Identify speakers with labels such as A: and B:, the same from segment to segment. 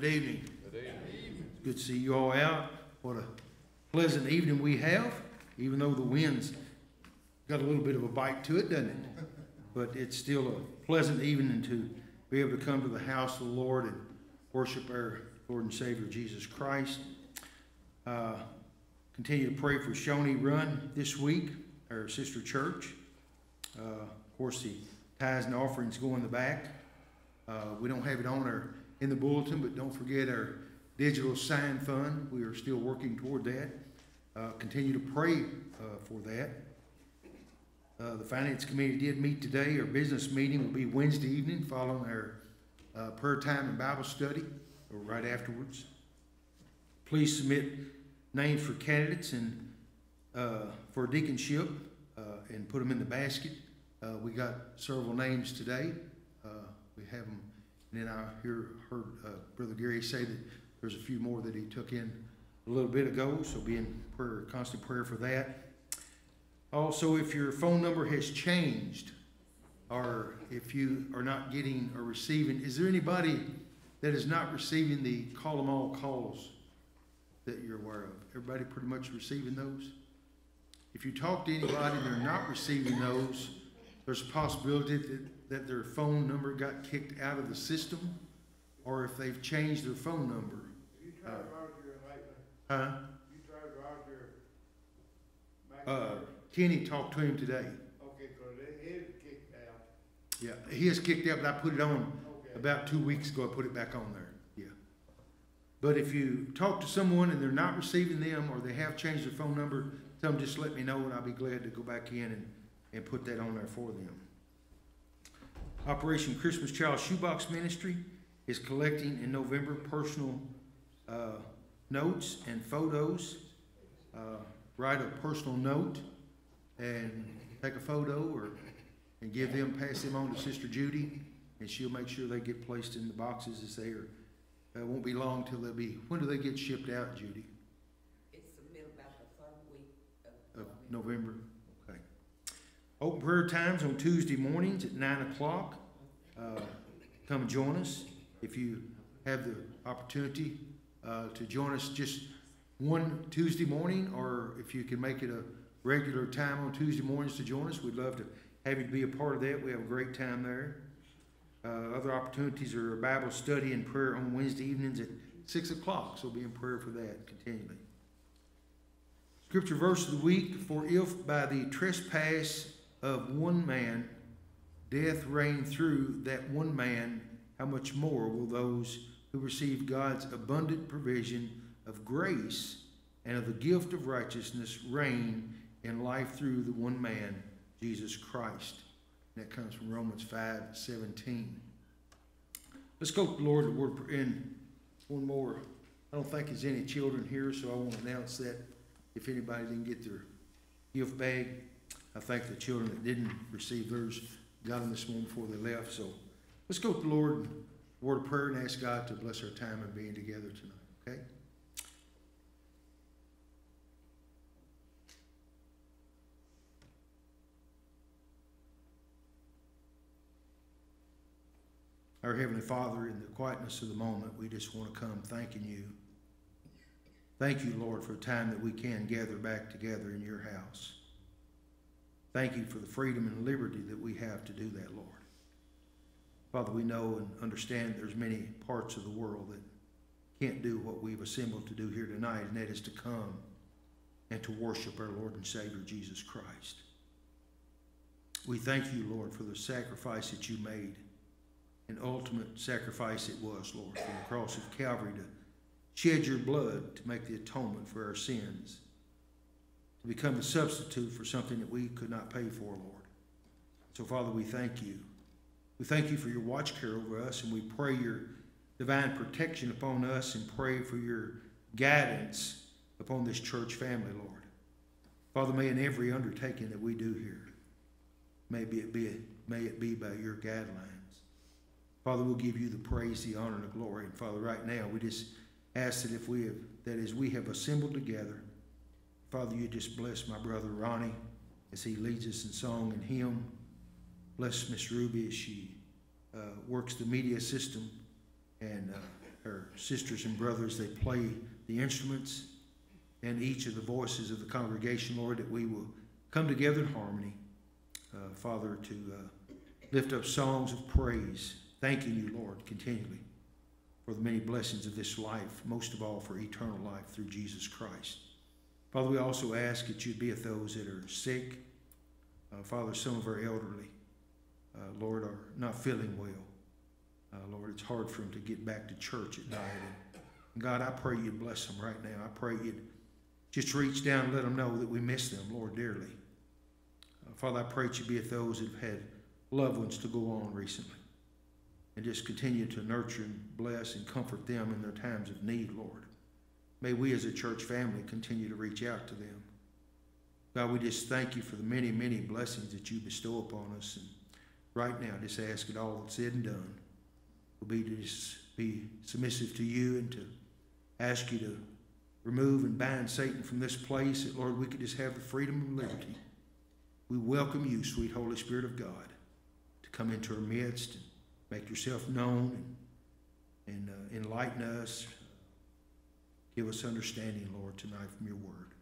A: Good evening.
B: Good evening.
A: Good to see you all out. What a pleasant evening we have, even though the wind's got a little bit of a bite to it, doesn't it? But it's still a pleasant evening to be able to come to the house of the Lord and worship our Lord and Savior Jesus Christ. Uh, continue to pray for Shawnee Run this week, our sister church. Uh, of course, the tithes and offerings go in the back. Uh, we don't have it on our in the bulletin, but don't forget our digital sign fund. We are still working toward that. Uh, continue to pray uh, for that. Uh, the Finance Committee did meet today. Our business meeting will be Wednesday evening following our uh, prayer time and Bible study, or right afterwards. Please submit names for candidates and uh, for deaconship uh, and put them in the basket. Uh, we got several names today. Uh, we have them and then I hear, heard uh, Brother Gary say that there's a few more that he took in a little bit ago, so be in prayer, constant prayer for that. Also, if your phone number has changed, or if you are not getting or receiving, is there anybody that is not receiving the call them all calls that you're aware of? Everybody pretty much receiving those? If you talk to anybody and they're not receiving those, there's a possibility that, that their phone number got kicked out of the system, or if they've changed their phone number.
C: You lately,
A: Huh?
C: you tried Roger
A: Uh, Kenny talked to him today.
C: okay, cause it is kicked out,
A: Yeah, he is kicked out, but I put it on
C: okay.
A: about two weeks ago. I put it back on there. Yeah. But if you talk to someone and they're not receiving them, or they have changed their phone number, tell them just let me know, and I'll be glad to go back in and, and put that on there for them. Operation Christmas Child Shoebox Ministry is collecting in November personal uh, notes and photos. Uh, Write a personal note and take a photo or, and give them, pass them on to Sister Judy, and she'll make sure they get placed in the boxes as they are. It won't be long till they'll be, when do they get shipped out, Judy?
D: It's the middle about the third week of
A: Of
D: November.
A: Open prayer times on Tuesday mornings at nine o'clock. Uh, Come join us. If you have the opportunity uh, to join us just one Tuesday morning, or if you can make it a regular time on Tuesday mornings to join us, we'd love to have you be a part of that. We have a great time there. Uh, Other opportunities are Bible study and prayer on Wednesday evenings at six o'clock, so be in prayer for that continually. Scripture verse of the week, for if by the trespass of one man death reigned through that one man, how much more will those who receive God's abundant provision of grace and of the gift of righteousness reign in life through the one man, Jesus Christ? And that comes from Romans five seventeen. Let's go to the Lord word in one more. I don't think there's any children here, so I want to announce that if anybody didn't get their gift bag, I think the children that didn't receive theirs got them this morning before they left. So let's go to the Lord in a word of prayer and ask God to bless our time and being together tonight, okay? Our Heavenly Father, in the quietness of the moment, we just want to come thanking you. Thank you, Lord, for the time that we can gather back together in your house. Thank you for the freedom and liberty that we have to do that, Lord. Father, we know and understand there's many parts of the world that can't do what we've assembled to do here tonight, and that is to come and to worship our Lord and Savior Jesus Christ. We thank you, Lord, for the sacrifice that you made, an ultimate sacrifice it was, Lord, from the cross of Calvary to shed your blood to make the atonement for our sins, to become the substitute for something that we could not pay for, Lord. So, Father, we thank you. We thank you for your watch care over us, and we pray your divine protection upon us and pray for your guidance upon this church family, Lord. Father, may in every undertaking that we do here, may it be, may it be by your guidelines. Father, we'll give you the praise, the honor, and the glory. And Father, right now, we just ask that if we have, that as we have assembled together, Father, you just bless my brother Ronnie as he leads us in song and hymn. Bless Miss Ruby as she uh, works the media system and uh, her sisters and brothers, they play the instruments and each of the voices of the congregation, Lord, that we will come together in harmony, uh, Father, to uh, lift up songs of praise, thanking you, Lord, continually for the many blessings of this life, most of all for eternal life through Jesus Christ. Father, we also ask that you'd be with those that are sick. Uh, Father, some of our elderly, uh, Lord, are not feeling well. Uh, Lord, it's hard for them to get back to church at night. And God, I pray you'd bless them right now. I pray you'd just reach down and let them know that we miss them, Lord, dearly. Uh, Father, I pray that you be with those that have had loved ones to go on recently. And just continue to nurture and bless and comfort them in their times of need, Lord. May we as a church family continue to reach out to them. God, we just thank you for the many, many blessings that you bestow upon us. And right now, just ask it all that's said and done will be to just be submissive to you and to ask you to remove and bind Satan from this place, that, Lord, we could just have the freedom and liberty. We welcome you, sweet Holy Spirit of God, to come into our midst and make yourself known and, and uh, enlighten us. Give us understanding, Lord, tonight from your word.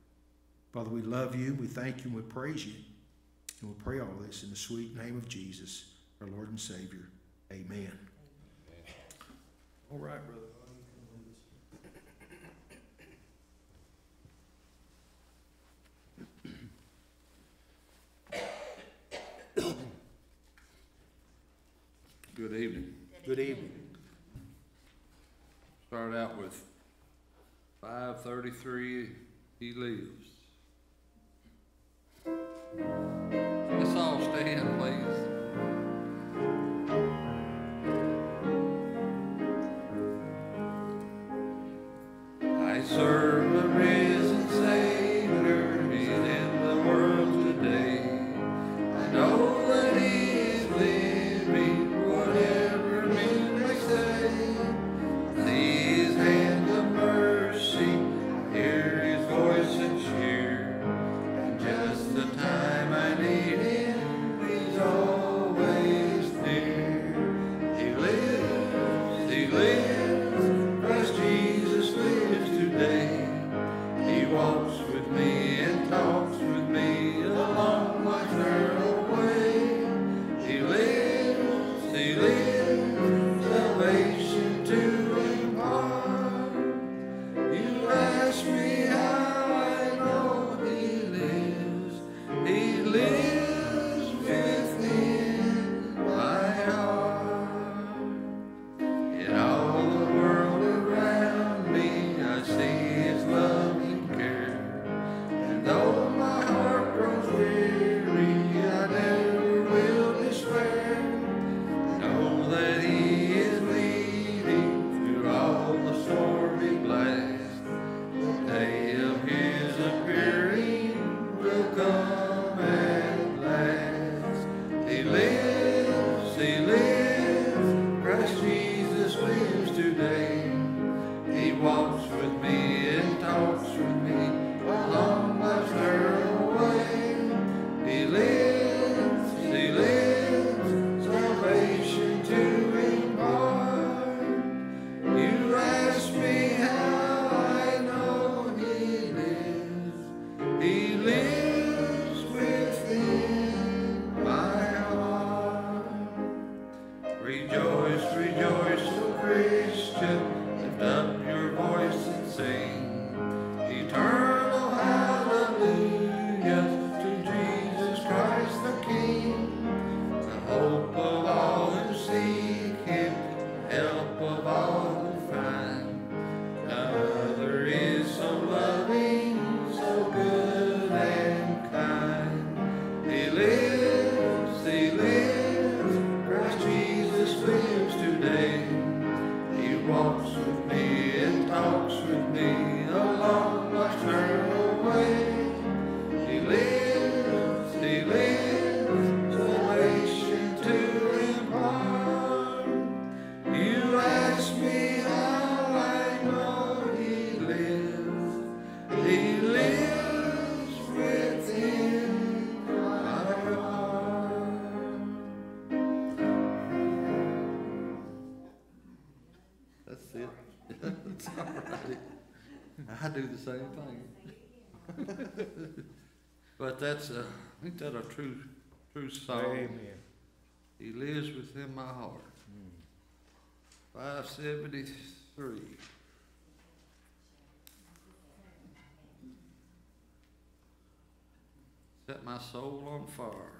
A: Father, we love you, we thank you, and we praise you. And we pray all this in the sweet name of Jesus, our Lord and Savior. Amen. All right, brother.
B: Good evening.
A: Good evening.
B: Start out with five thirty-three, he lives. Let's all stand, please. I serve But that's a, I think that a true, true song.
E: Amen.
B: He lives within my heart. Mm. 573. Set my soul on fire.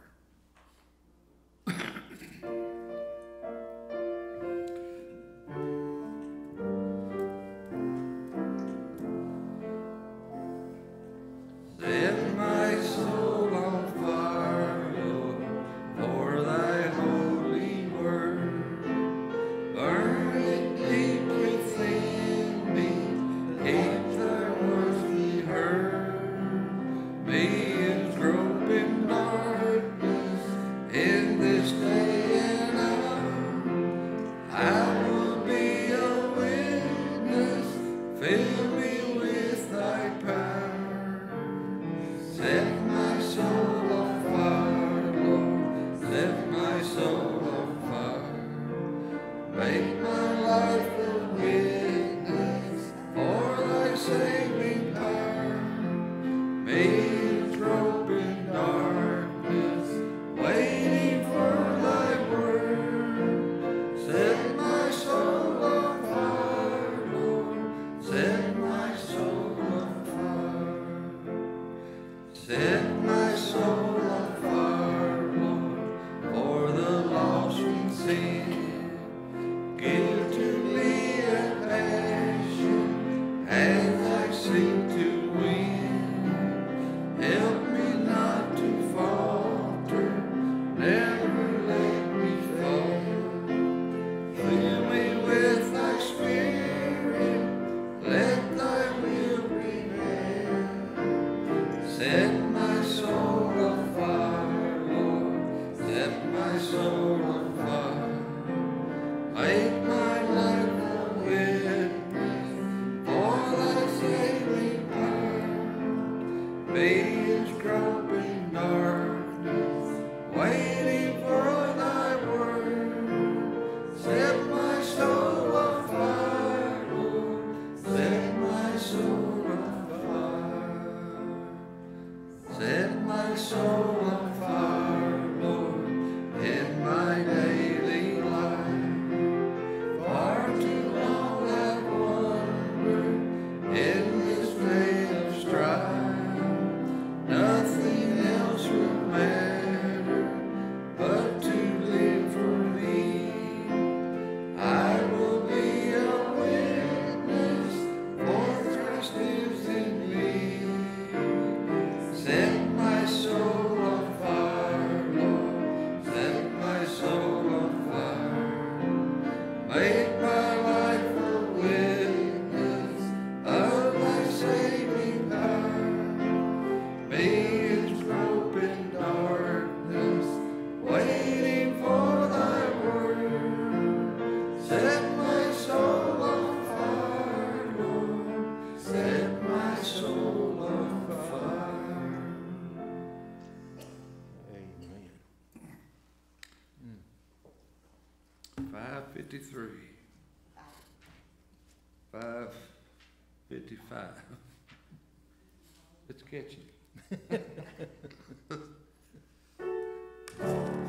B: five fifty-five. It's catchy.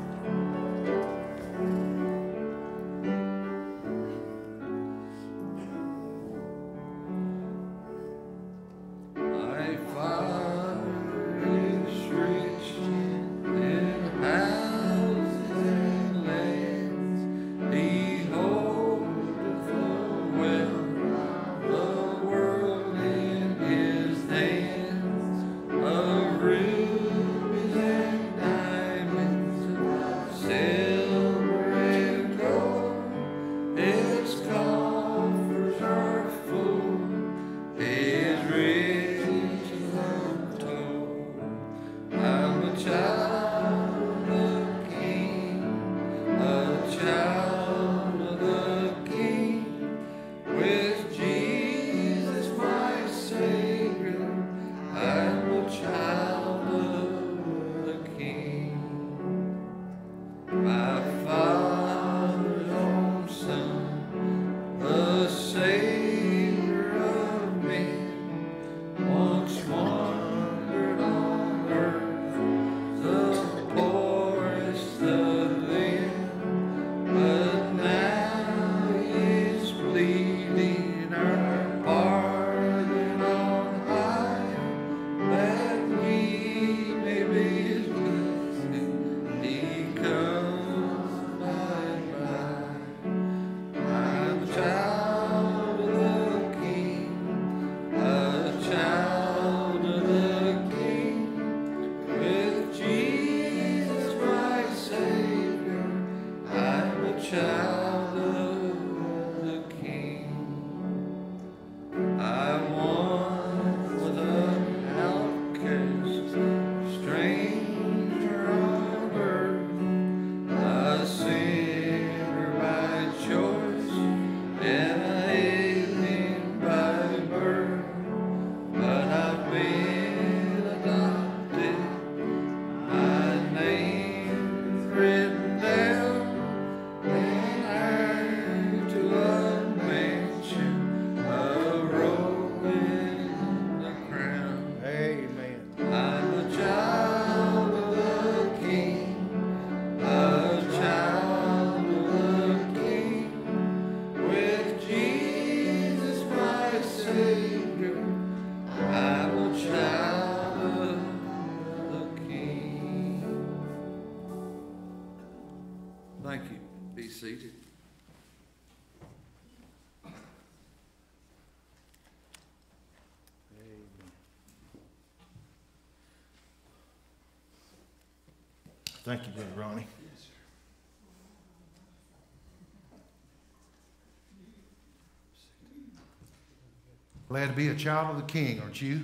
A: Thank you, Brother Ronnie. Glad to be a child of the King, aren't you?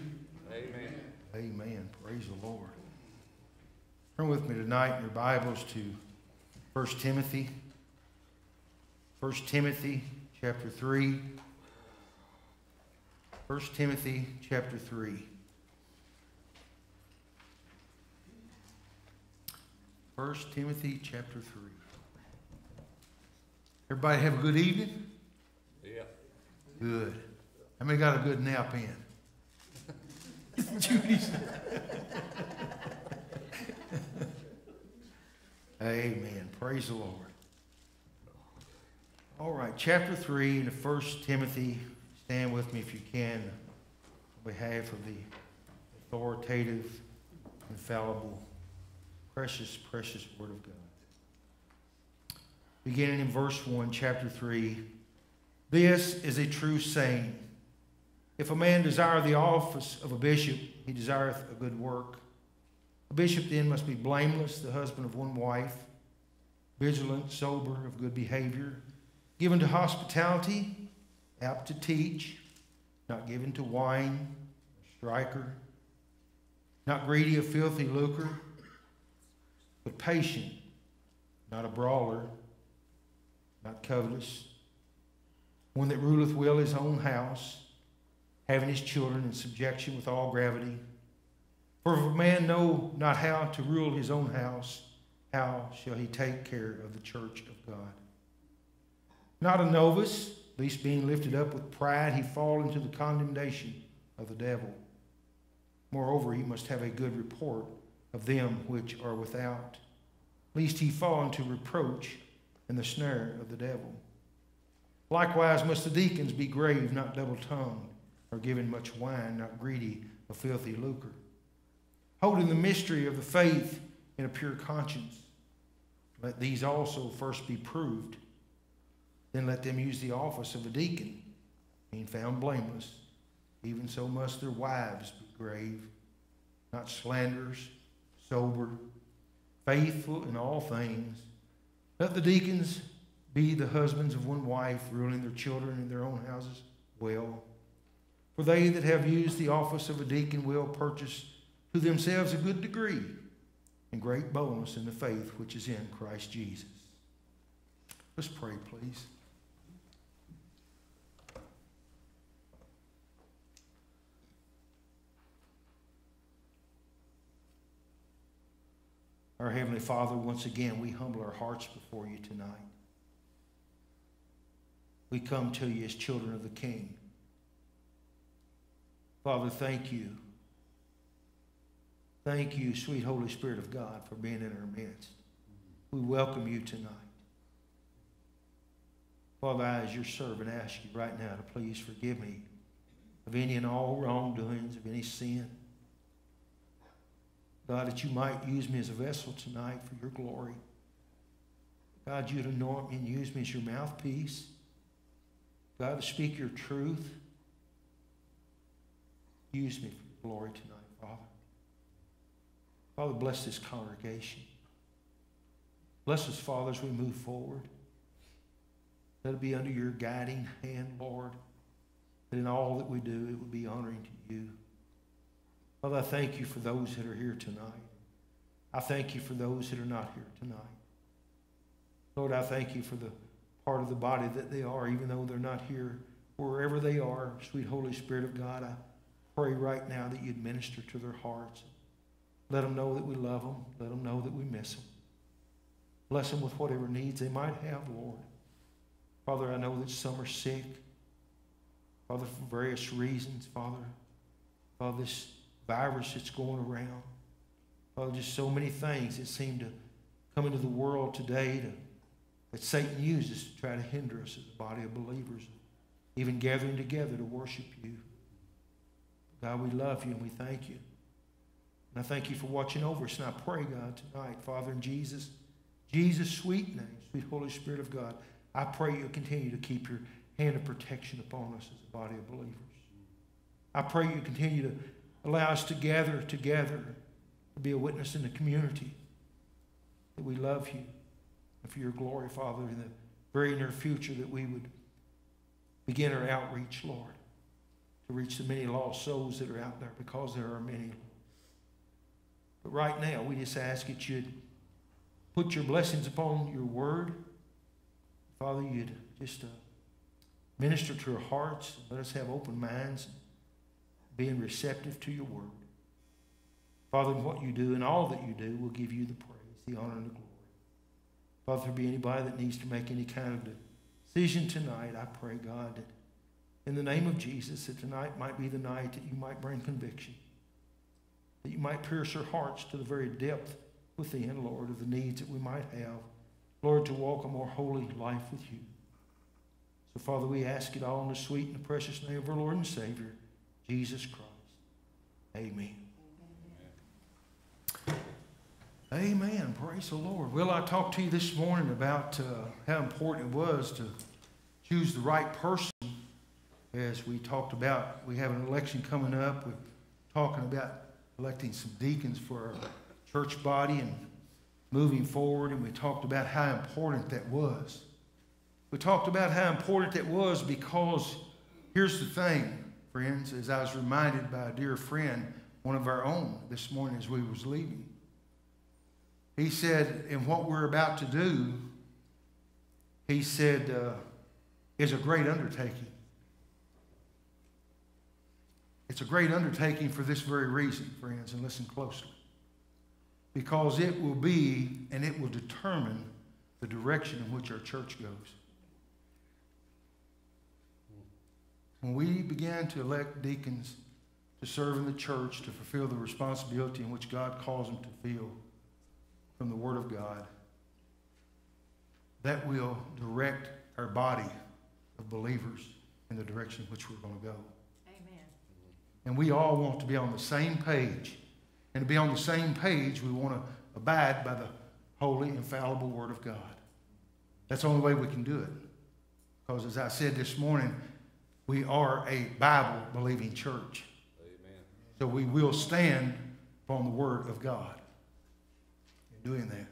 B: Amen.
A: Amen. Praise the Lord. Turn with me tonight in your Bibles to 1 Timothy. 1 Timothy chapter 3. 1 Timothy chapter 3. 1 Timothy chapter 3. Everybody have a good evening?
B: Yeah.
A: Good. How many got a good nap in? Judy's. Amen. Praise the Lord. All right, chapter 3 in the First Timothy. Stand with me if you can on behalf of the authoritative, infallible, precious, precious Word of God. Beginning in verse 1, chapter 3. This is a true saying. If a man desire the office of a bishop, he desireth a good work. A bishop then must be blameless, the husband of one wife, vigilant, sober, of good behavior, given to hospitality, apt to teach, not given to wine, striker, not greedy of filthy lucre, but patient, not a brawler, not covetous, one that ruleth well his own house having his children in subjection with all gravity. For if a man know not how to rule his own house, how shall he take care of the church of God? Not a novice, least being lifted up with pride, he fall into the condemnation of the devil. Moreover, he must have a good report of them which are without, lest he fall into reproach and the snare of the devil. Likewise must the deacons be grave, not double tongued or given much wine, not greedy of filthy lucre, holding the mystery of the faith in a pure conscience. Let these also first be proved. Then let them use the office of a deacon, being found blameless. Even so must their wives be grave, not slanderers, sober, faithful in all things. Let the deacons be the husbands of one wife, ruling their children in their own houses well. For they that have used the office of a deacon will purchase to themselves a good degree and great boldness in the faith which is in Christ Jesus. Let's pray, please. Our Heavenly Father, once again, we humble our hearts before you tonight. We come to you as children of the King. Father, thank you. Thank you, sweet Holy Spirit of God, for being in our midst. We welcome you tonight. Father, I, as your servant, ask you right now to please forgive me of any and all wrongdoings, of any sin. God, that you might use me as a vessel tonight for your glory. God, you'd anoint me and use me as your mouthpiece. God, to speak your truth. Use me for your glory tonight, Father. Father, bless this congregation. Bless us, Father, as we move forward. Let it be under your guiding hand, Lord. That in all that we do, it would be honoring to you. Father, I thank you for those that are here tonight. I thank you for those that are not here tonight. Lord, I thank you for the part of the body that they are, even though they're not here. Wherever they are, sweet Holy Spirit of God, I pray right now that you'd minister to their hearts. Let them know that we love them. Let them know that we miss them. Bless them with whatever needs they might have, Lord. Father, I know that some are sick. Father, for various reasons, Father. Father, this virus that's going around. Father, just so many things that seem to come into the world today to, that Satan uses to try to hinder us as a body of believers, even gathering together to worship you. God, we love you and we thank you. And I thank you for watching over us. And I pray, God, tonight, Father, in Jesus' Jesus' sweet name, sweet Holy Spirit of God, I pray you continue to keep your hand of protection upon us as a body of believers. I pray you continue to allow us to gather together to be a witness in the community that we love you and for your glory, Father, in the very near future that we would begin our outreach, Lord, to reach the many lost souls that are out there because there are many. But right now, we just ask that you'd put your blessings upon your word. Father, you'd just uh, minister to our hearts. Let us have open minds, being receptive to your word. Father, in what you do and all that you do, we'll give you the praise, the honor, and the glory. Father, if there be anybody that needs to make any kind of decision tonight, I pray, God, that in the name of Jesus, that tonight might be the night that you might bring conviction, that you might pierce our hearts to the very depth within, Lord, of the needs that we might have, Lord, to walk a more holy life with you. So, Father, we ask it all in the sweet and the precious name of our Lord and Savior, Jesus Christ. Amen. Amen. Praise the Lord. Well, I talked to you this morning about uh, how important it was to choose the right person. As we talked about, we have an election coming up. We're talking about electing some deacons for our church body and moving forward. And we talked about how important that was. We talked about how important that was because here's the thing, friends, as I was reminded by a dear friend, one of our own, this morning as we was leaving. He said, and what we're about to do, he said, uh, is a great undertaking. It's a great undertaking for this very reason, friends, and listen closely. Because it will be and it will determine the direction in which our church goes. When we began to elect deacons to serve in the church, to fulfill the responsibility in which God calls them to fill from the Word of God, that will direct our body of believers in the direction in which we're going to go.
E: Amen.
A: And we all want to be on the same page. And to be on the same page, we want to abide by the holy, infallible Word of God. That's the only way we can do it. Because as I said this morning, we are a Bible believing church.
B: Amen.
A: So we will stand upon the Word of God in doing that.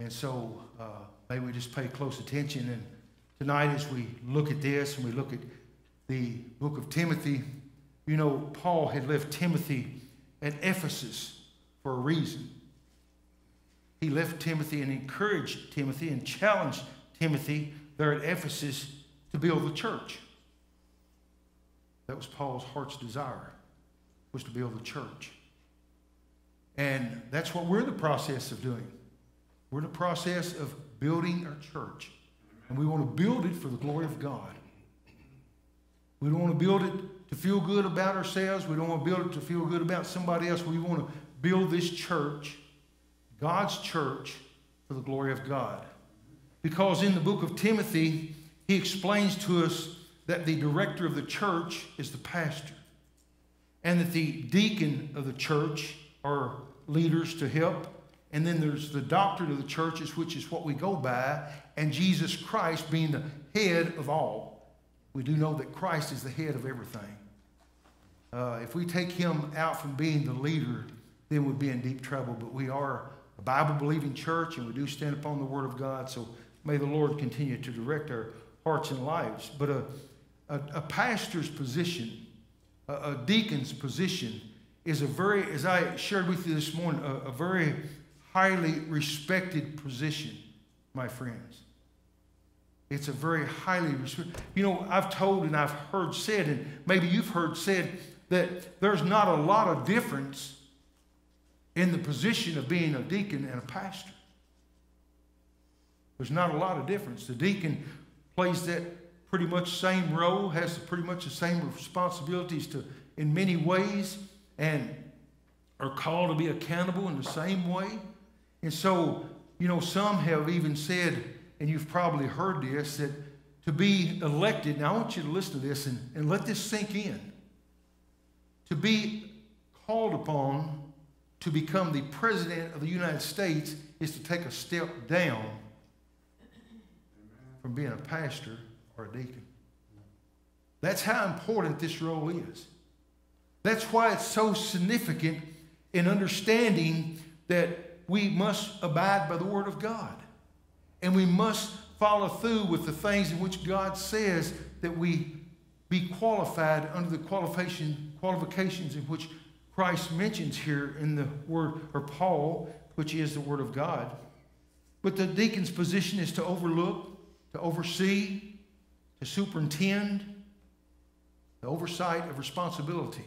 A: And so uh, maybe we just pay close attention. And tonight, as we look at this and we look at the book of Timothy, you know, Paul had left Timothy at Ephesus for a reason. He left Timothy and encouraged Timothy and challenged Timothy there at Ephesus to build the church. That was Paul's heart's desire, was to build the church. And that's what we're in the process of doing. We're in the process of building our church. And we want to build it for the glory of God. We don't want to build it to feel good about ourselves. We don't want to build it to feel good about somebody else. We want to build this church, God's church, for the glory of God. Because in the book of Timothy, he explains to us that the director of the church is the pastor, and that the deacon of the church are leaders to help. And then there's the doctrine of the churches, which is what we go by, and Jesus Christ being the head of all. We do know that Christ is the head of everything. Uh, if we take him out from being the leader, then we'd be in deep trouble. But we are a Bible believing church, and we do stand upon the Word of God. So may the Lord continue to direct our hearts and lives. But a, a, a pastor's position, a, a, deacon's position, is a very, as I shared with you this morning, a, a very highly respected position, my friends. It's a very highly respected. You know, I've told and I've heard said, and maybe you've heard said, that there's not a lot of difference in the position of being a deacon and a pastor. There's not a lot of difference. The deacon plays that pretty much same role, has pretty much the same responsibilities to in many ways, and are called to be accountable in the same way. And so, you know, some have even said, and you've probably heard this, that to be elected, now I want you to listen to this and, and let this sink in. To be called upon to become the president of the United States is to take a step down from being a pastor or a deacon. That's how important this role is. That's why it's so significant in understanding that we must abide by the Word of God. And we must follow through with the things in which God says that we be qualified under the qualification, qualifications in which Christ mentions here in the Word, or Paul, which is the Word of God. But the deacon's position is to overlook, to oversee, to superintend, the oversight of responsibility.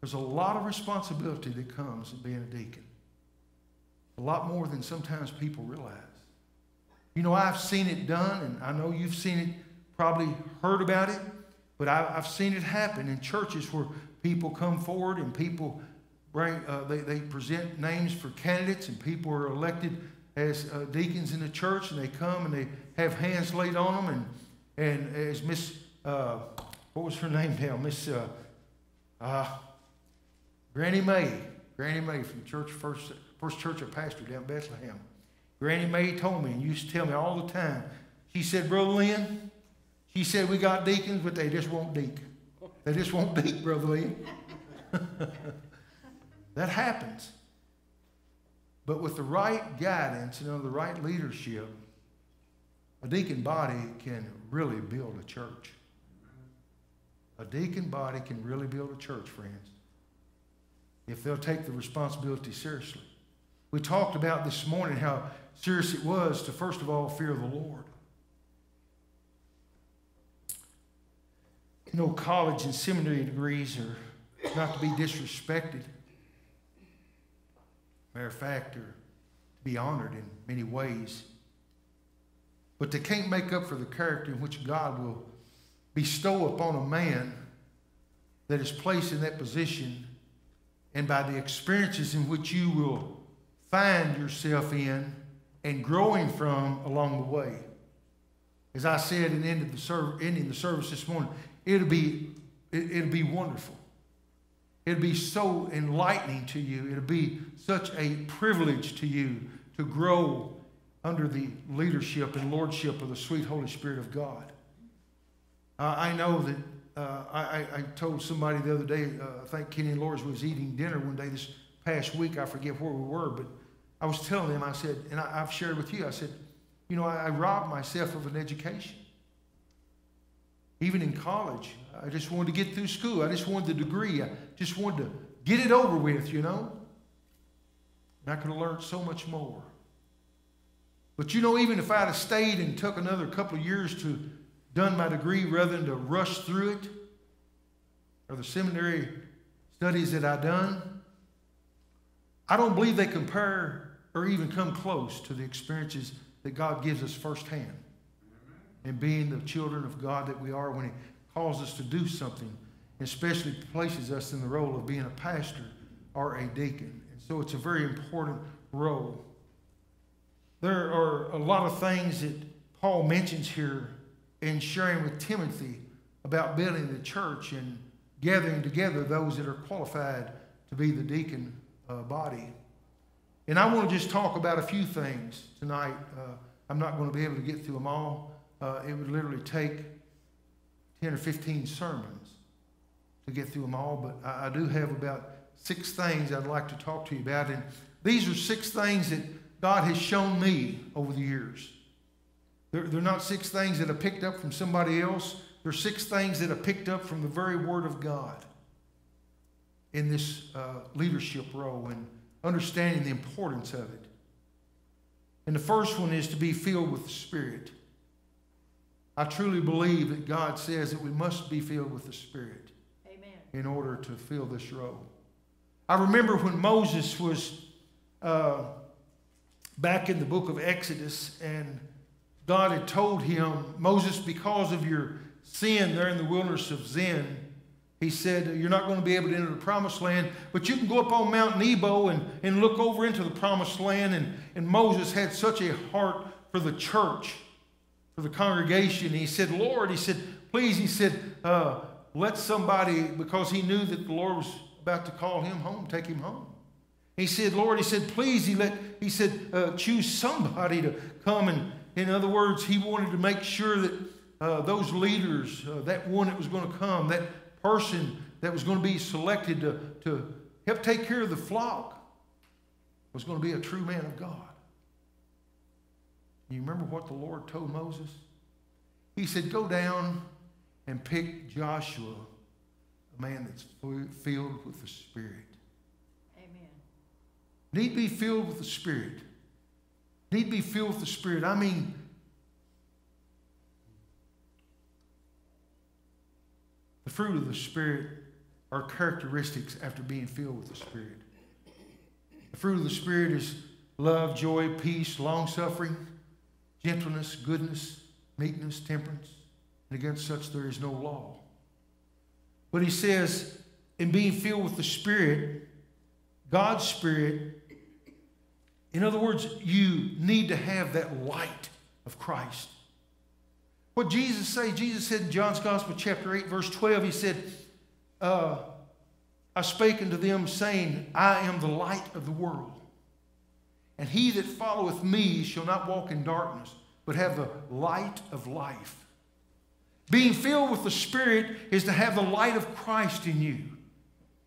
A: There's a lot of responsibility that comes in being a deacon. A lot more than sometimes people realize. You know, I've seen it done, and I know you've seen it, probably heard about it, but I, have seen it happen in churches where people come forward and people bring, uh, they, they present names for candidates, and people are elected as uh, deacons in the church, and they come and they have hands laid on them, and, and as Miss, uh, what was her name now? Miss uh, uh, Granny May, Granny May from church first, first church I pastored down Bethlehem. Granny May told me and used to tell me all the time. She said, Brother Lynn, she said, we got deacons, but they just won't deacon. They just won't deacon, Brother Lynn. that happens. But with the right guidance and under the right leadership, a deacon body can really build a church. A deacon body can really build a church, friends if they'll take the responsibility seriously. We talked about this morning how serious it was to, first of all, fear the Lord. You know, college and seminary degrees are not to be disrespected. Matter of fact, they're to be honored in many ways. But they can't make up for the character in which God will bestow upon a man that is placed in that position and by the experiences in which you will find yourself in and growing from along the way. As I said in ending the, serv- ending the service this morning, it'll be, it, it'll be wonderful. It'll be so enlightening to you. It'll be such a privilege to you to grow under the leadership and lordship of the sweet Holy Spirit of God. Uh, I know that uh, I, I, told somebody the other day, uh, I think Kenny Lors was eating dinner one day this past week. I forget where we were, but I was telling them, I said, and I, have shared with you, I said, you know, I, I robbed myself of an education. Even in college, I just wanted to get through school. I just wanted the degree. I just wanted to get it over with, you know. And I could have learned so much more. But you know, even if I'd have stayed and took another couple of years to done my degree rather than to rush through it, or the seminary studies that I done, I don't believe they compare or even come close to the experiences that God gives us firsthand. And being the children of God that we are when He calls us to do something, especially places us in the role of being a pastor or a deacon. And so it's a very important role. There are a lot of things that Paul mentions here in sharing with Timothy about building the church and gathering together those that are qualified to be the deacon uh, body. And I want to just talk about a few things tonight. Uh, I'm not going to be able to get through them all. Uh, it would literally take 10 or 15 sermons to get through them all, but I, I do have about six things I'd like to talk to you about. And these are six things that God has shown me over the years. They're, they're not six things that are picked up from somebody else. They're six things that are picked up from the very Word of God in this uh, leadership role and understanding the importance of it. And the first one is to be filled with the Spirit. I truly believe that God says that we must be filled with the Spirit
E: Amen.
A: in order to fill this role. I remember when Moses was uh, back in the book of Exodus and God had told him, Moses, because of your sin there in the wilderness of Zin, he said, You're not going to be able to enter the promised land, but you can go up on Mount Nebo and, and look over into the promised land. And, and Moses had such a heart for the church, for the congregation. He said, Lord, he said, please, he said, uh, let somebody, because he knew that the Lord was about to call him home, take him home. He said, Lord, he said, please, he, let, he said, uh, choose somebody to come. And in other words, he wanted to make sure that uh, those leaders, uh, that one that was going to come, that person that was going to be selected to, to help take care of the flock, was going to be a true man of God. You remember what the Lord told Moses? He said, Go down and pick Joshua, a man that's filled with the Spirit. Need be filled with the Spirit. Need be filled with the Spirit. I mean, the fruit of the Spirit are characteristics after being filled with the Spirit. The fruit of the Spirit is love, joy, peace, long suffering, gentleness, goodness, meekness, temperance, and against such there is no law. But he says, in being filled with the Spirit, God's Spirit, in other words, you need to have that light of Christ. What Jesus say? Jesus said in John's Gospel, chapter 8, verse 12, he said, uh, I spake unto them, saying, I am the light of the world. And he that followeth me shall not walk in darkness, but have the light of life. Being filled with the Spirit is to have the light of Christ in you,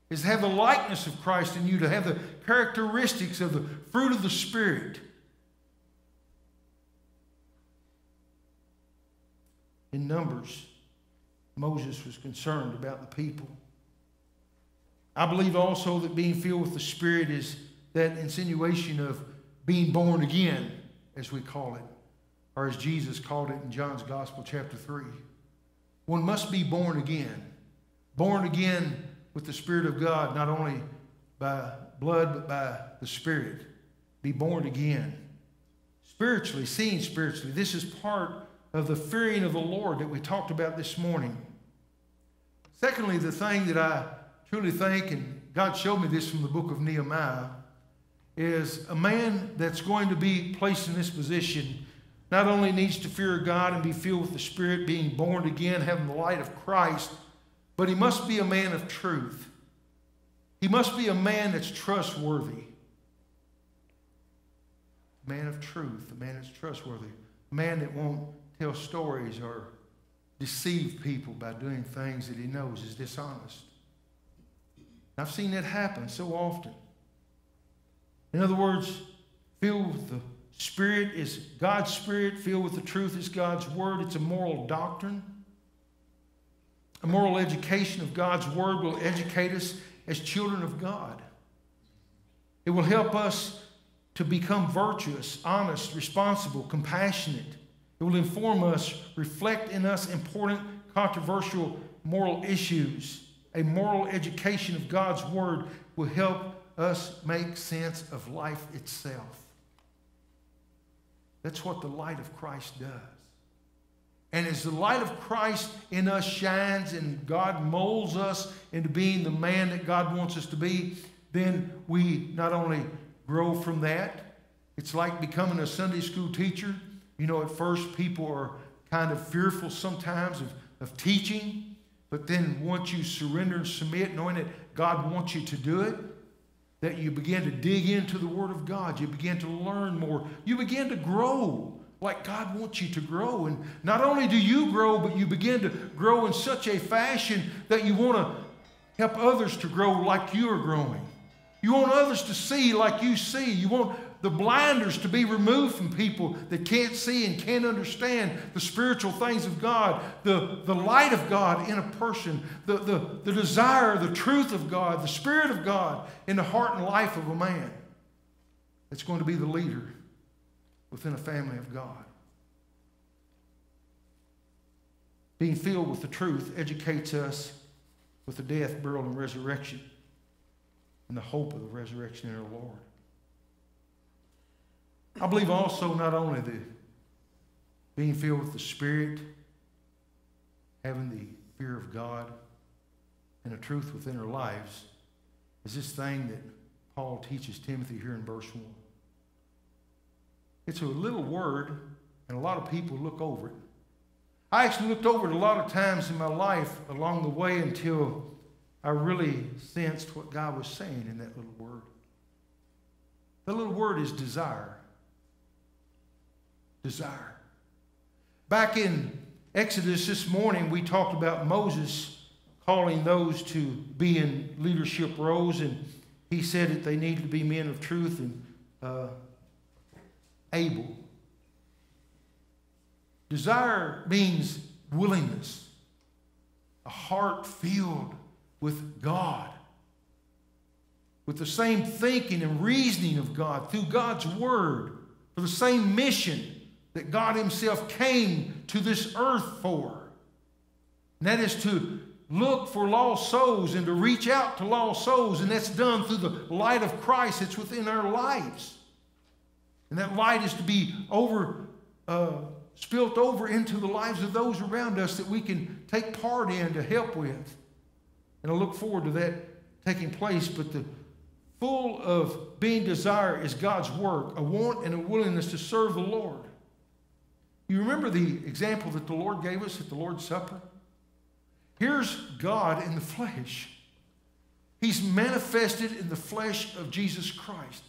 A: is to have the likeness of Christ in you, to have the characteristics of the fruit of the Spirit. In Numbers, Moses was concerned about the people. I believe also that being filled with the Spirit is that insinuation of being born again, as we call it, or as Jesus called it in John's Gospel, chapter 3. One must be born again. Born again with the Spirit of God, not only by blood, but by the Spirit. Be born again. Spiritually, seeing spiritually. This is part of the fearing of the Lord that we talked about this morning. Secondly, the thing that I truly think, and God showed me this from the book of Nehemiah, is a man that's going to be placed in this position not only needs to fear God and be filled with the Spirit, being born again, having the light of Christ, but he must be a man of truth. He must be a man that's trustworthy. A man of truth, a man that's trustworthy, a man that won't tell stories or deceive people by doing things that he knows is dishonest. I've seen that happen so often. In other words, filled with the Spirit is God's Spirit, filled with the truth is God's Word. It's a moral doctrine. A moral education of God's Word will educate us as children of God. It will help us to become virtuous, honest, responsible, compassionate. It will inform us, reflect in us important, controversial moral issues. A moral education of God's Word will help us make sense of life itself. That's what the light of Christ does. And as the light of Christ in us shines and God molds us into being the man that God wants us to be, then we not only grow from that, it's like becoming a Sunday school teacher. You know, at first people are kind of fearful sometimes of, of teaching, but then once you surrender and submit, knowing that God wants you to do it, that you begin to dig into the Word of God. You begin to learn more. You begin to grow like God wants you to grow. And not only do you grow, but you begin to grow in such a fashion that you want to help others to grow like you are growing. You want others to see like you see. You want the blinders to be removed from people that can't see and can't understand the spiritual things of God, the, the light of God in a person, the, the, the desire, the truth of God, the Spirit of God in the heart and life of a man that's going to be the leader within a family of God. Being filled with the truth educates us with the death, burial, and resurrection and the hope of the resurrection in our Lord. I believe also not only the being filled with the Spirit, having the fear of God, and the truth within our lives is this thing that Paul teaches Timothy here in verse 1. It's a little word, and a lot of people look over it. I actually looked over it a lot of times in my life along the way until I really sensed what God was saying in that little word. The little word is desire. Desire. Back in Exodus this morning, we talked about Moses calling those to be in leadership roles, and he said that they needed to be men of truth and uh, able. Desire means willingness, a heart filled with God, with the same thinking and reasoning of God through God's Word, for the same mission that God Himself came to this earth for. And that is to look for lost souls and to reach out to lost souls, and that's done through the light of Christ that's within our lives. And that light is to be over, uh, spilt over into the lives of those around us that we can take part in to help with. And I look forward to that taking place. But the full of being desire is God's work, a want and a willingness to serve the Lord. You remember the example that the Lord gave us at the Lord's Supper? Here's God in the flesh. He's manifested in the flesh of Jesus Christ,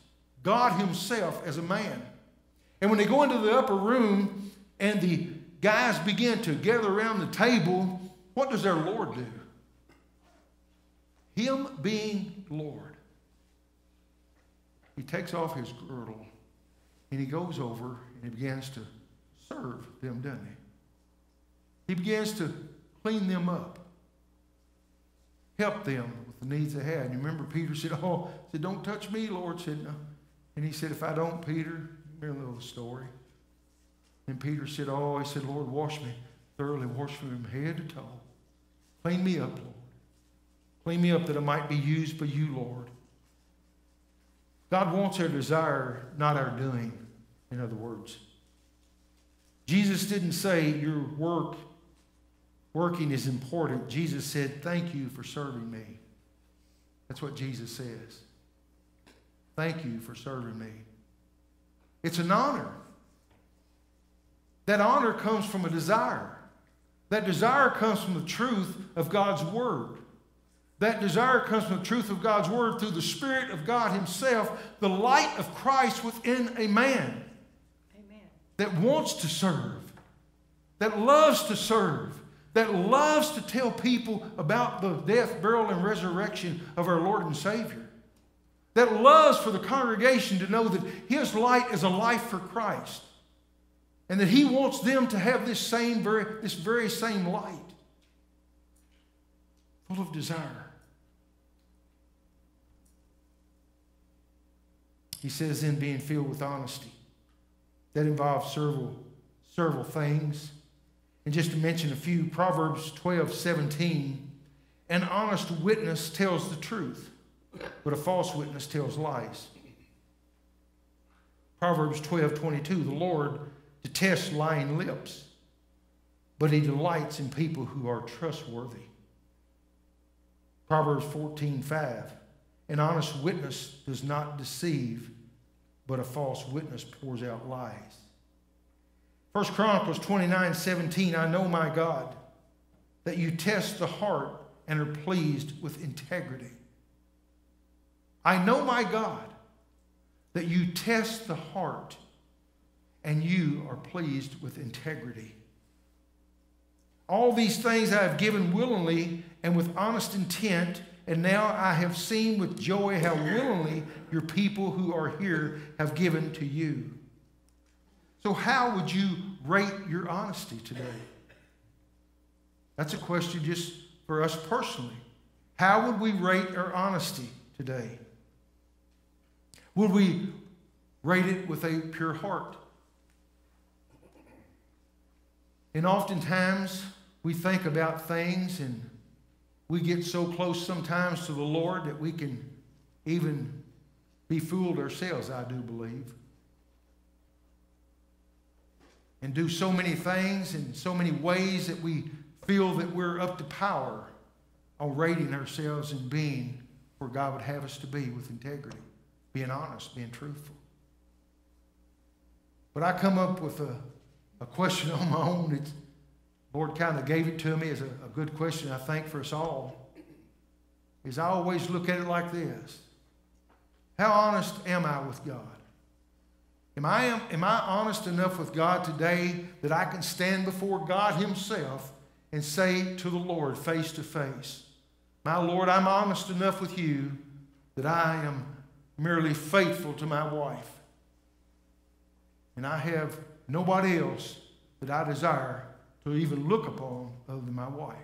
A: God Himself as a man. And when they go into the upper room and the guys begin to gather around the table, what does their Lord do? Him being Lord, he takes off his girdle and he goes over and he begins to serve them, doesn't he? He begins to clean them up, help them with the needs they had. And you remember Peter said, Oh, said, don't touch me, Lord. Said, no. And he said, If I don't, Peter, remember the story. And Peter said, Oh, he said, Lord, wash me thoroughly, wash me from head to toe. Clean me up, Lord. Clean me up that I might be used by you, Lord. God wants our desire, not our doing, in other words. Jesus didn't say your work, working is important. Jesus said, Thank you for serving me. That's what Jesus says. Thank you for serving me. It's an honor. That honor comes from a desire. That desire comes from the truth of God's Word. That desire comes from the truth of God's Word through the Spirit of God Himself, the light of Christ within a man
D: Amen.
A: that wants to serve, that loves to serve, that loves to tell people about the death, burial, and resurrection of our Lord and Savior, that loves for the congregation to know that His light is a life for Christ, and that He wants them to have this same very, this very same light, full of desire. He says, in being filled with honesty. That involves several, several things. And just to mention a few, Proverbs 12, 17. An honest witness tells the truth, but a false witness tells lies. Proverbs 12, 22. The Lord detests lying lips, but he delights in people who are trustworthy. Proverbs 14, 5. An honest witness does not deceive, but a false witness pours out lies. 1 Chronicles 29 17, I know, my God, that you test the heart and are pleased with integrity. I know, my God, that you test the heart and you are pleased with integrity. All these things I have given willingly and with honest intent, and now I have seen with joy how willingly your people who are here have given to you. So, how would you rate your honesty today? That's a question just for us personally. How would we rate our honesty today? Would we rate it with a pure heart? And oftentimes we think about things and we get so close sometimes to the Lord that we can even be fooled ourselves, I do believe. And do so many things in so many ways that we feel that we're up to power on rating ourselves and being where God would have us to be with integrity, being honest, being truthful. But I come up with a, a question on my own. It's, Lord kind of gave it to me as a, a good question, I think, for us all. Is I always look at it like this How honest am I with God? Am I, am I honest enough with God today that I can stand before God Himself and say to the Lord face to face, My Lord, I'm honest enough with you that I am merely faithful to my wife. And I have nobody else that I desire to even look upon other than my wife.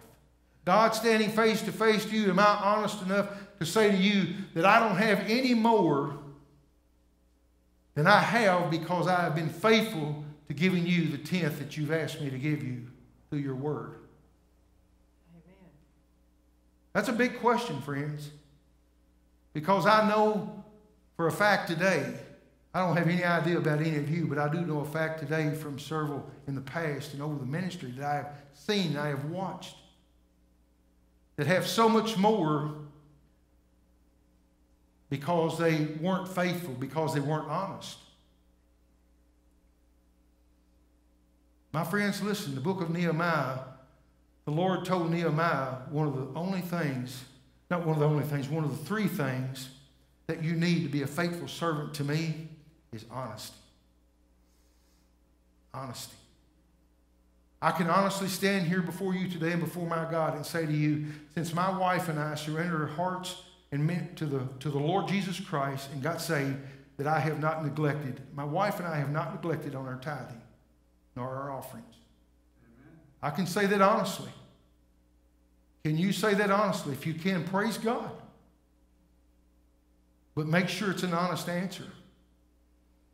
A: God standing face to face to you, am I honest enough to say to you that I don't have any more than I have because I have been faithful to giving you the tenth that you've asked me to give you through your word?
D: Amen.
A: That's a big question, friends. Because I know for a fact today, I don't have any idea about any of you, but I do know a fact today from several in the past and over the ministry that I have seen I have watched that have so much more because they weren't faithful, because they weren't honest. My friends, listen, the book of Nehemiah, the Lord told Nehemiah one of the only things, not one of the only things, one of the three things that you need to be a faithful servant to me is honesty. Honesty. I can honestly stand here before you today and before my God and say to you, since my wife and I surrendered our hearts and meant to the, to the Lord Jesus Christ and got saved, that I have not neglected, my wife and I have not neglected on our tithing nor our offerings. Amen. I can say that honestly. Can you say that honestly? If you can, praise God. But make sure it's an honest answer.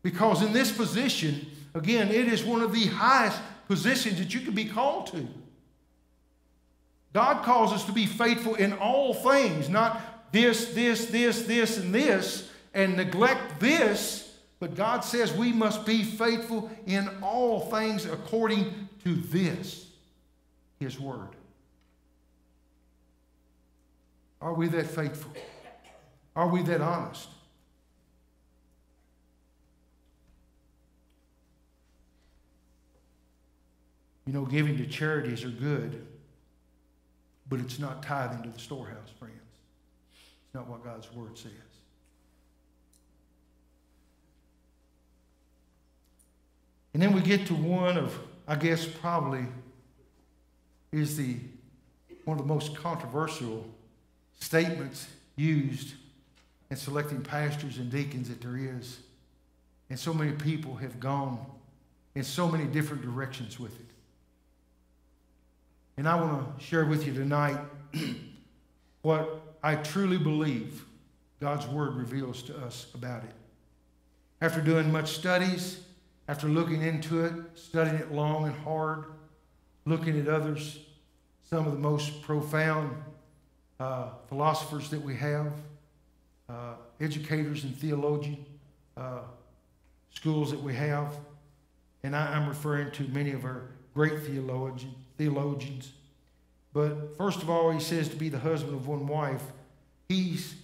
A: Because in this position, again, it is one of the highest positions that you can be called to. God calls us to be faithful in all things, not this, this, this, this, and this, and neglect this. But God says we must be faithful in all things according to this, His Word. Are we that faithful? Are we that honest? You know, giving to charities are good, but it's not tithing to the storehouse, friends. It's not what God's word says. And then we get to one of, I guess, probably is the one of the most controversial statements used in selecting pastors and deacons that there is. And so many people have gone in so many different directions with it. And I want to share with you tonight what I truly believe God's Word reveals to us about it. After doing much studies, after looking into it, studying it long and hard, looking at others, some of the most profound uh, philosophers that we have, uh, educators and theologian uh, schools that we have, and I, I'm referring to many of our great theologian, theologians. But first of all, he says to be the husband of one wife. He's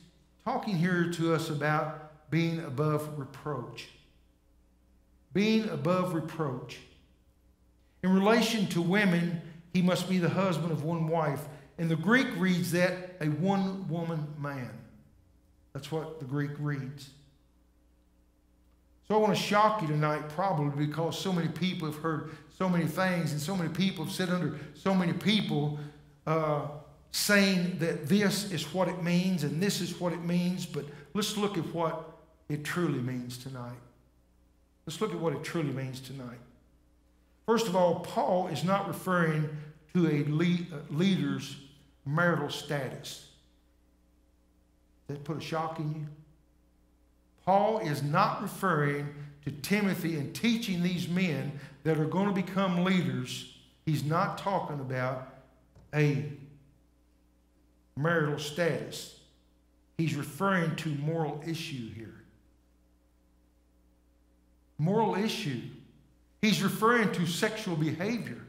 A: talking here to us about being above reproach. Being above reproach. In relation to women, he must be the husband of one wife. And the Greek reads that a one woman man. That's what the Greek reads. So I want to shock you tonight, probably because so many people have heard so many things, and so many people have sit under so many people uh, saying that this is what it means and this is what it means. But let's look at what it truly means tonight. Let's look at what it truly means tonight. First of all, Paul is not referring to a leader's marital status. That put a shock in you? Paul is not referring to Timothy and teaching these men that are going to become leaders. He's not talking about a marital status. He's referring to moral issue here. Moral issue. He's referring to sexual behavior.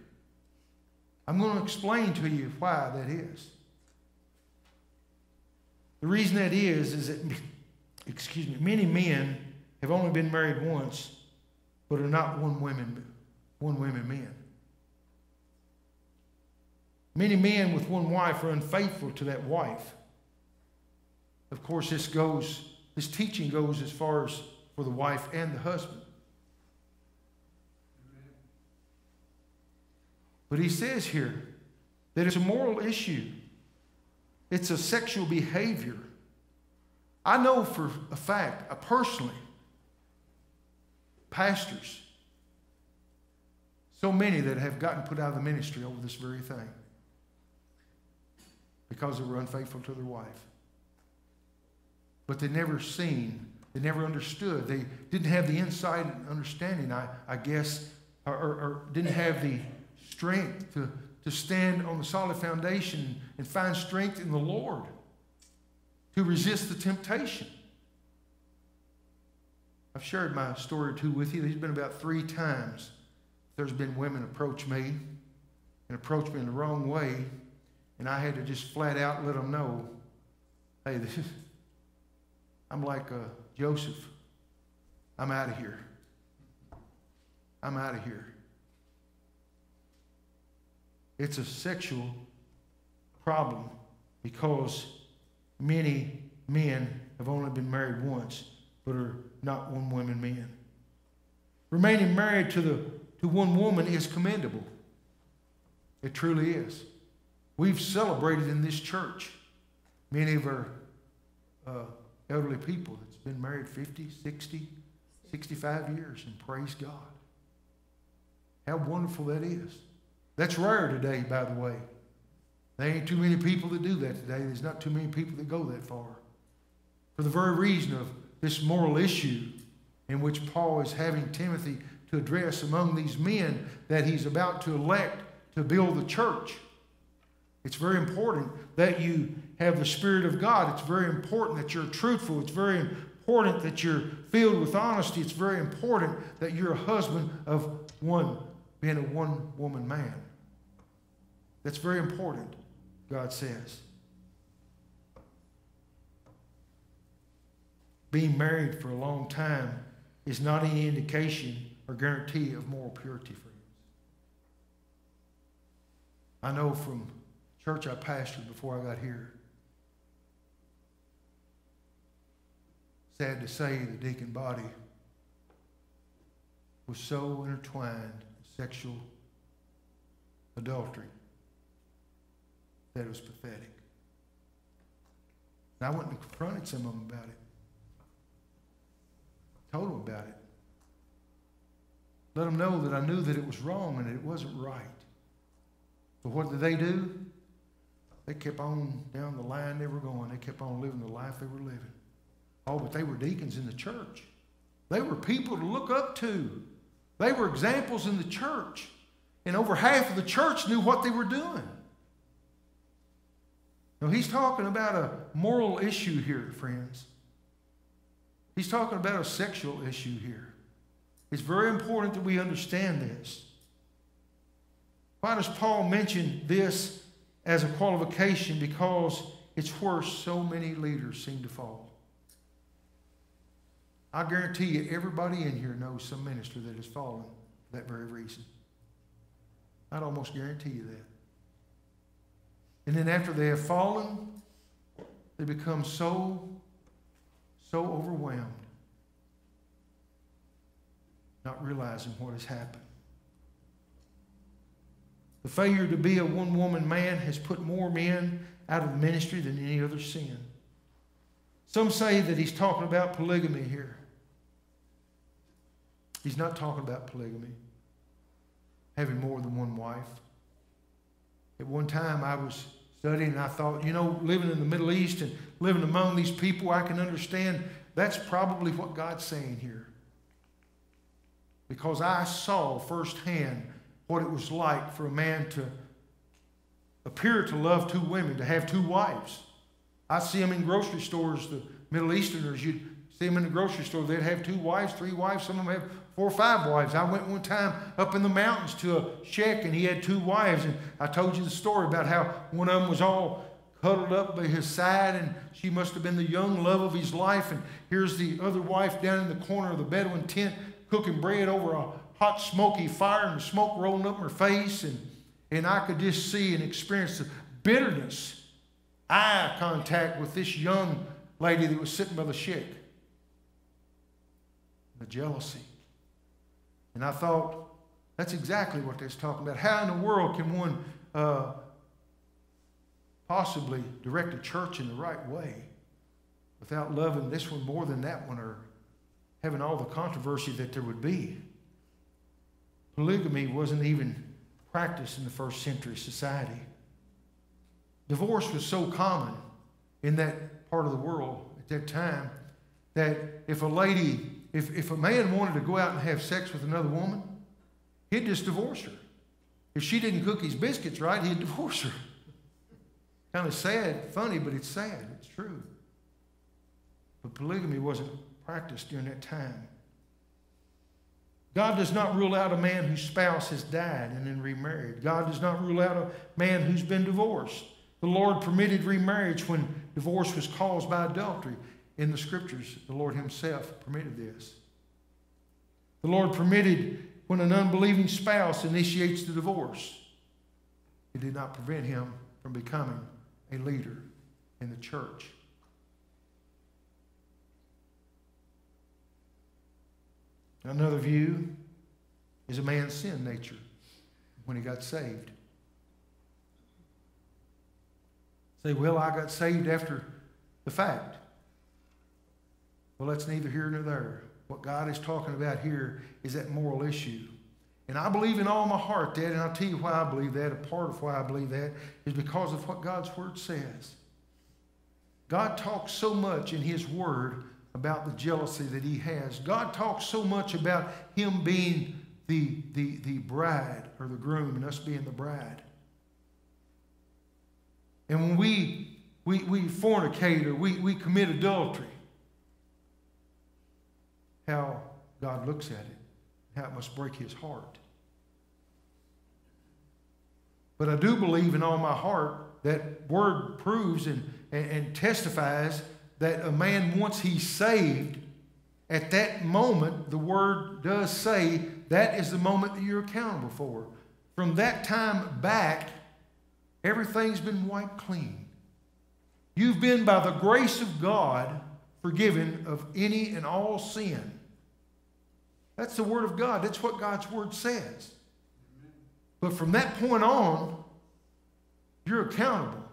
A: I'm going to explain to you why that is. The reason that is, is that excuse me, many men have only been married once, but are not one women, one women men. Many men with one wife are unfaithful to that wife. Of course, this goes this teaching goes as far as for the wife and the husband. But he says here that it's a moral issue. It's a sexual behavior. I know for a fact, uh, personally, pastors, so many that have gotten put out of the ministry over this very thing because they were unfaithful to their wife. But they never seen, they never understood. They didn't have the insight and understanding, I, I guess, or, or, or didn't have the strength to, to stand on the solid foundation and find strength in the Lord to resist the temptation. I've shared my story or two with you. There's been about three times there's been women approach me and approach me in the wrong way, and I had to just flat out let them know, hey, this is, I'm like uh, Joseph. I'm out of here. I'm out of here. It's a sexual problem because many men have only been married once, but are not one woman men. Remaining married to, the, to one woman is commendable. It truly is. We've celebrated in this church many of our uh, elderly people that's been married 50, 60, 65 years, and praise God. How wonderful that is. That's rare today, by the way. There ain't too many people that do that today. There's not too many people that go that far. For the very reason of this moral issue in which Paul is having Timothy to address among these men that he's about to elect to build the church. It's very important that you have the Spirit of God. It's very important that you're truthful. It's very important that you're filled with honesty. It's very important that you're a husband of one, being a one woman man. That's very important, God says. Being married for a long time is not any indication or guarantee of moral purity, friends. I know from church I pastored before I got here. Sad to say, the deacon body was so intertwined in sexual adultery that it was pathetic. And I went and confronted some of them about it. Told them about it. Let them know that I knew that it was wrong and it wasn't right. But what did they do? They kept on down the line they were going. They kept on living the life they were living. Oh, but they were deacons in the church. They were people to look up to. They were examples in the church. And over half of the church knew what they were doing. Now, he's talking about a moral issue here, friends. He's talking about a sexual issue here. It's very important that we understand this. Why does Paul mention this as a qualification? Because it's where so many leaders seem to fall. I guarantee you, everybody in here knows some minister that has fallen for that very reason. I'd almost guarantee you that. And then after they have fallen, they become so, so overwhelmed, not realizing what has happened. The failure to be a one woman man has put more men out of ministry than any other sin. Some say that he's talking about polygamy here. He's not talking about polygamy, having more than one wife. At one time, I was studying I thought, you know, living in the Middle East and living among these people, I can understand that's probably what God's saying here. Because I saw firsthand what it was like for a man to appear to love two women, to have two wives. I see them in grocery stores, the Middle Easterners, you'd see them in the grocery store, they'd have two wives, three wives, some of them have four or five wives. I went one time up in the mountains to a sheik and he had two wives, and I told you the story about how one of them was all huddled up by his side, and she must have been the young love of his life. And here's the other wife down in the corner of the Bedouin tent cooking bread over a hot, smoky fire and the smoke rolling up her face. And, and I could just see and experience the bitterness, eye contact with this young lady that was sitting by the sheik. the jealousy. And I thought, that's exactly what they're talking about. How in the world can one uh, possibly direct a church in the right way without loving this one more than that one or having all the controversy that there would be? Polygamy wasn't even practiced in the first century society. Divorce was so common in that part of the world at that time that if a lady, if, if a man wanted to go out and have sex with another woman, he'd just divorce her. If she didn't cook his biscuits right, he'd divorce her. Kind of sad, funny, but it's sad. It's true. But polygamy wasn't practiced during that time. God does not rule out a man whose spouse has died and then remarried. God does not rule out a man who's been divorced. The Lord permitted remarriage when divorce was caused by adultery. In the scriptures, the Lord Himself permitted this. The Lord permitted when an unbelieving spouse initiates the divorce. It did not prevent him from becoming a leader in the church. Another view is a man's sin nature when he got saved. Say, well, I got saved after the fact. Well, that's neither here nor there. What God is talking about here is that moral issue. And I believe in all my heart that, and I'll tell you why I believe that. A part of why I believe that is because of what God's Word says. God talks so much in His Word about the jealousy that He has. God talks so much about Him being the, the, the bride or the groom and us being the bride. And when we, we, we fornicate or we, we commit adultery, how God looks at it, how it must break his heart. But I do believe in all my heart that word proves and, and, and testifies that a man, once he's saved, at that moment, the word does say that is the moment that you're accountable for. From that time back, everything's been wiped clean. You've been, by the grace of God, forgiven of any and all sin. That's the Word of God. That's what God's Word says. But from that point on, you're accountable.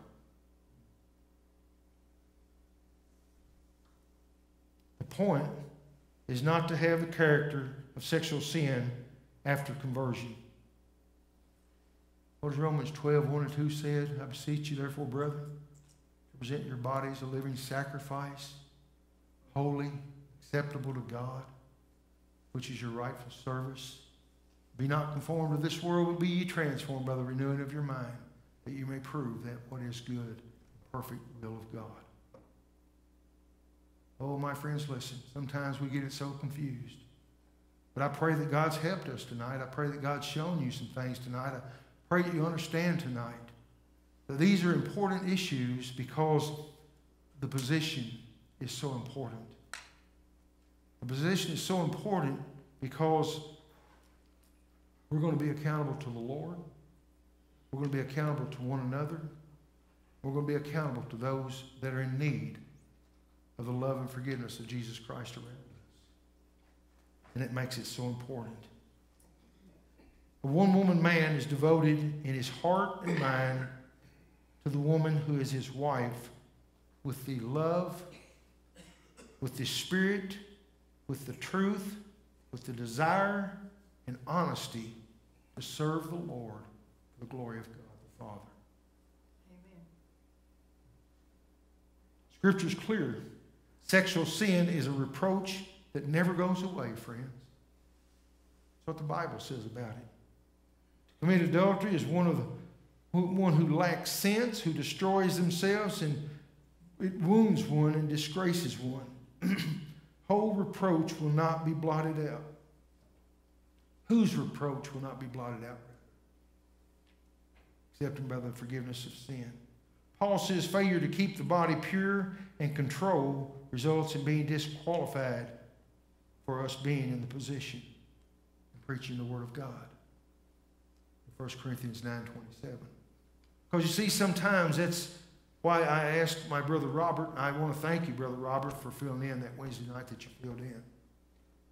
A: The point is not to have the character of sexual sin after conversion. What does Romans 12, 1 and 2 said? I beseech you, therefore, brethren, to present your bodies a living sacrifice, holy, acceptable to God which is your rightful service. Be not conformed to this world, but be ye transformed by the renewing of your mind, that you may prove that what is good, perfect will of God. Oh, my friends, listen. Sometimes we get it so confused. But I pray that God's helped us tonight. I pray that God's shown you some things tonight. I pray that you understand tonight that these are important issues because the position is so important. The position is so important because we're going to be accountable to the Lord. We're going to be accountable to one another. We're going to be accountable to those that are in need of the love and forgiveness of Jesus Christ around us. And it makes it so important. A one woman man is devoted in his heart and mind to the woman who is his wife with the love, with the spirit, with the truth, with the desire and honesty to serve the Lord for the glory of God the Father.
D: Amen.
A: Scripture's clear. Sexual sin is a reproach that never goes away, friends. That's what the Bible says about it. To commit adultery is one of the one who lacks sense, who destroys themselves, and it wounds one and disgraces one. whole reproach will not be blotted out. Whose reproach will not be blotted out? Except by the forgiveness of sin. Paul says failure to keep the body pure and control results in being disqualified for us being in the position and preaching the Word of God. 1 Corinthians 9.27. Because you see, sometimes that's why I asked my brother Robert, I want to thank you, Brother Robert, for filling in that Wednesday night that you filled in.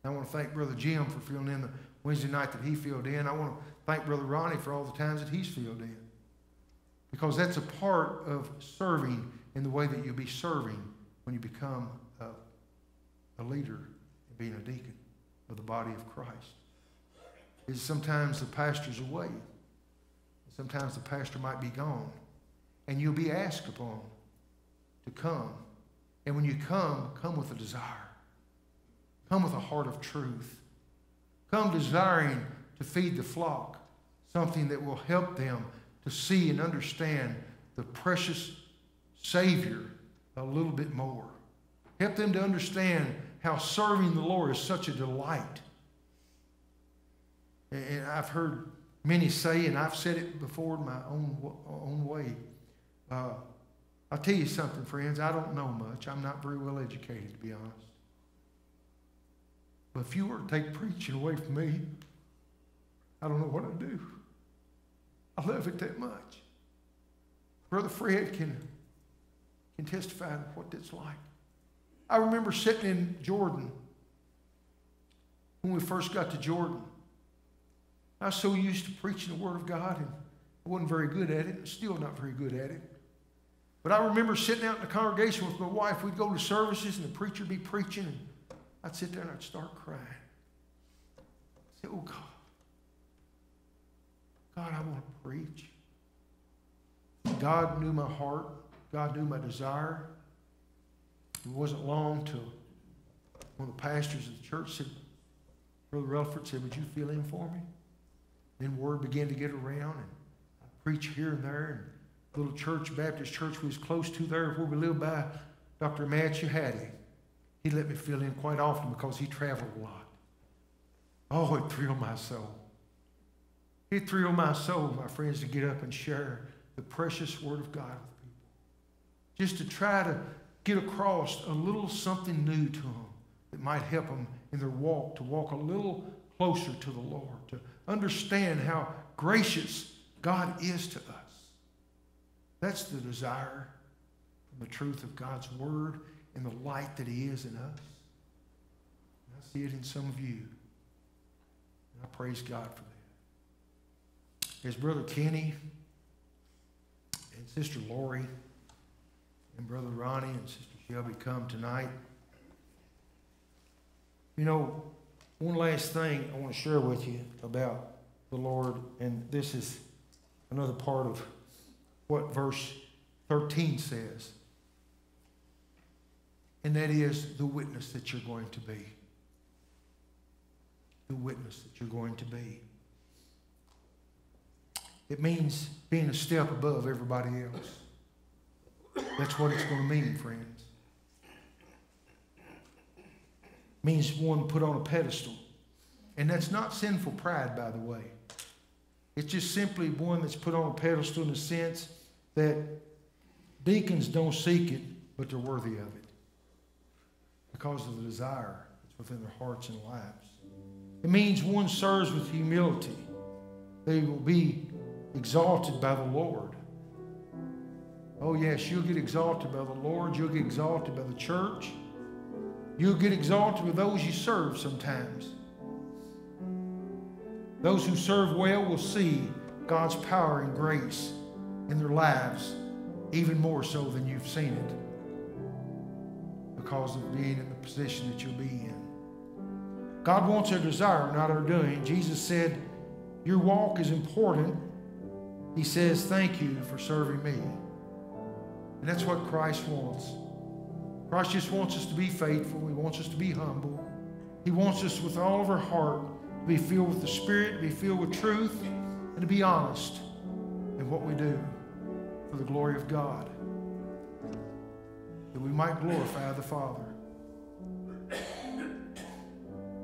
A: I want to thank Brother Jim for filling in the Wednesday night that he filled in. I want to thank Brother Ronnie for all the times that he's filled in. Because that's a part of serving in the way that you'll be serving when you become a, a leader and being a deacon of the body of Christ. Is sometimes the pastor's away. Sometimes the pastor might be gone. And you'll be asked upon to come. And when you come, come with a desire. Come with a heart of truth. Come desiring to feed the flock, something that will help them to see and understand the precious Savior a little bit more. Help them to understand how serving the Lord is such a delight. And I've heard many say, and I've said it before in my own, own way. Uh, I'll tell you something, friends. I don't know much. I'm not very well educated, to be honest. But if you were to take preaching away from me, I don't know what I'd do. I love it that much. Brother Fred can, can testify to what it's like. I remember sitting in Jordan when we first got to Jordan. I was so used to preaching the Word of God, and I wasn't very good at it, still not very good at it. But I remember sitting out in the congregation with my wife. We'd go to services, and the preacher would be preaching, and I'd sit there and I'd start crying. I'd say, Oh, God. God, I want to preach. God knew my heart. God knew my desire. It wasn't long till one of the pastors of the church said, Brother Relford said, Would you fill in for me? Then word began to get around, and I preach here and there. And little church, Baptist church we was close to there where we lived by, Dr. Matthew Hattie. He let me fill in quite often because he traveled a lot. Oh, it thrilled my soul. It thrilled my soul, my friends, to get up and share the precious Word of God with people. Just to try to get across a little something new to them that might help them in their walk, to walk a little closer to the Lord, to understand how gracious God is to us. That's the desire from the truth of God's Word and the light that He is in us. And I see it in some of you. And I praise God for that. As Brother Kenny and Sister Lori and Brother Ronnie and Sister Shelby come tonight, you know, one last thing I want to share with you about the Lord, and this is another part of what verse 13 says. And that is the witness that you're going to be. The witness that you're going to be. It means being a step above everybody else. That's what it's going to mean, friends. It means one put on a pedestal. And that's not sinful pride, by the way. It's just simply one that's put on a pedestal in the sense that deacons don't seek it, but they're worthy of it because of the desire that's within their hearts and lives. It means one serves with humility. They will be exalted by the Lord. Oh, yes, you'll get exalted by the Lord. You'll get exalted by the church. You'll get exalted with those you serve sometimes. Those who serve well will see God's power and grace in their lives even more so than you've seen it because of being in the position that you'll be in. God wants our desire, not our doing. Jesus said, Your walk is important. He says, Thank you for serving me. And that's what Christ wants. Christ just wants us to be faithful. He wants us to be humble. He wants us with all of our heart to be filled with the Spirit, to be filled with truth, and to be honest in what we do for the glory of God. That we might glorify the Father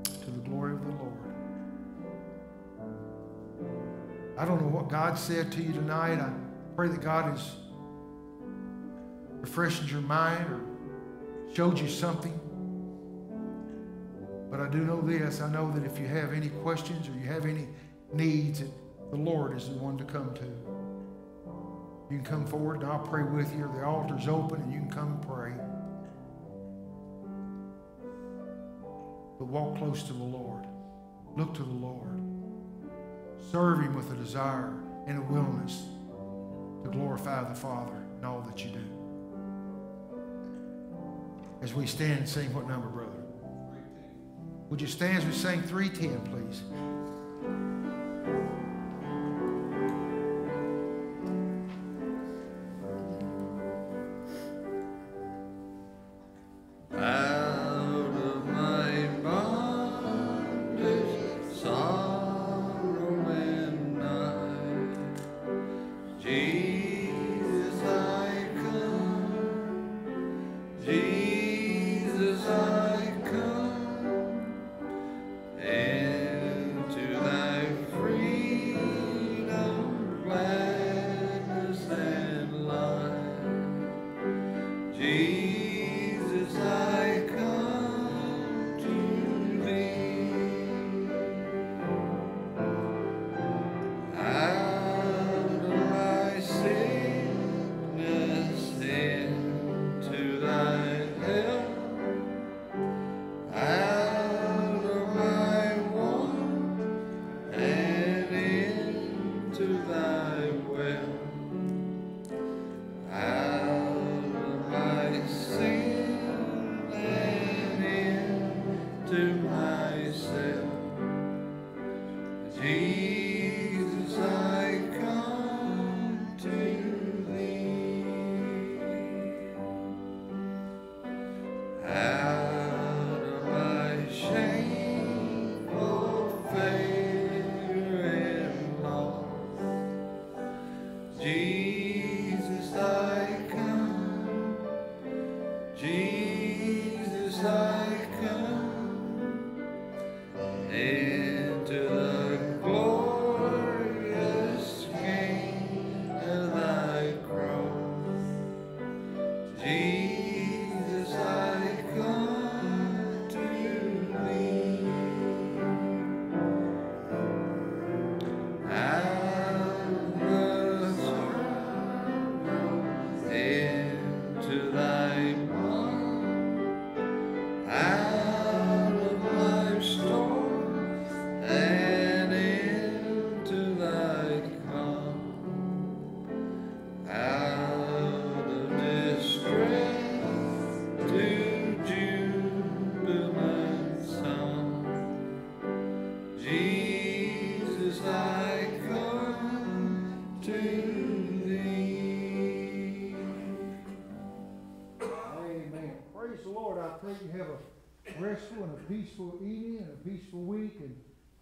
A: to the glory of the Lord. I don't know what God said to you tonight. I pray that God has refreshed your mind or showed you something. But I do know this. I know that if you have any questions or you have any needs, the Lord is the one to come to. You can come forward and I'll pray with you. The altar's open and you can come and pray.
B: but walk close to the Lord. Look to the Lord. Serve Him with a desire and a willingness to glorify the Father in all that you do. As we stand and sing, what number, brother? Would you stand as we sing 310, please?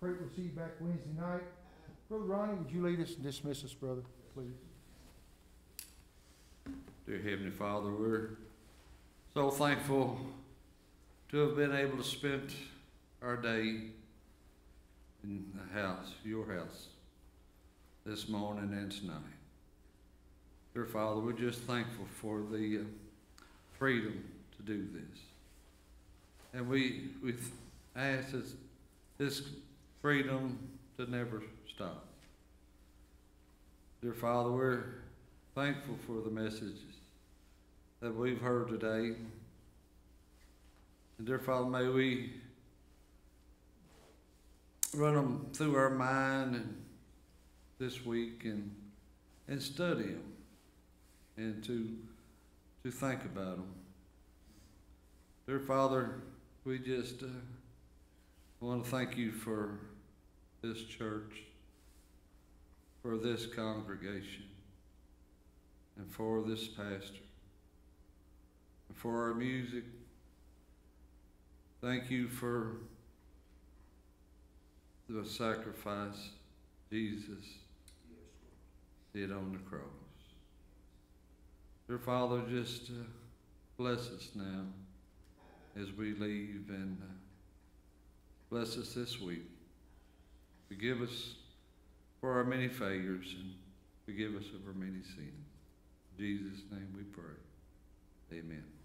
B: Pray we'll see you back Wednesday night. Brother Ronnie, would you lead us and dismiss us, brother, please?
F: Dear Heavenly Father, we're so thankful to have been able to spend our day in the house, your house, this morning and tonight. Dear Father, we're just thankful for the uh, freedom to do this. And we, we ask this, this freedom to never stop. Dear Father, we're thankful for the messages that we've heard today. And dear Father, may we run them through our mind and this week and and study them and to to think about them. Dear Father, we just uh, want to thank you for this church, for this congregation, and for this pastor, and for our music. Thank you for the sacrifice Jesus did on the cross. Dear Father, just uh, bless us now as we leave and uh, bless us this week. Forgive us for our many failures and forgive us of our many sins. In Jesus' name we pray. Amen.